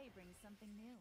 day brings something new.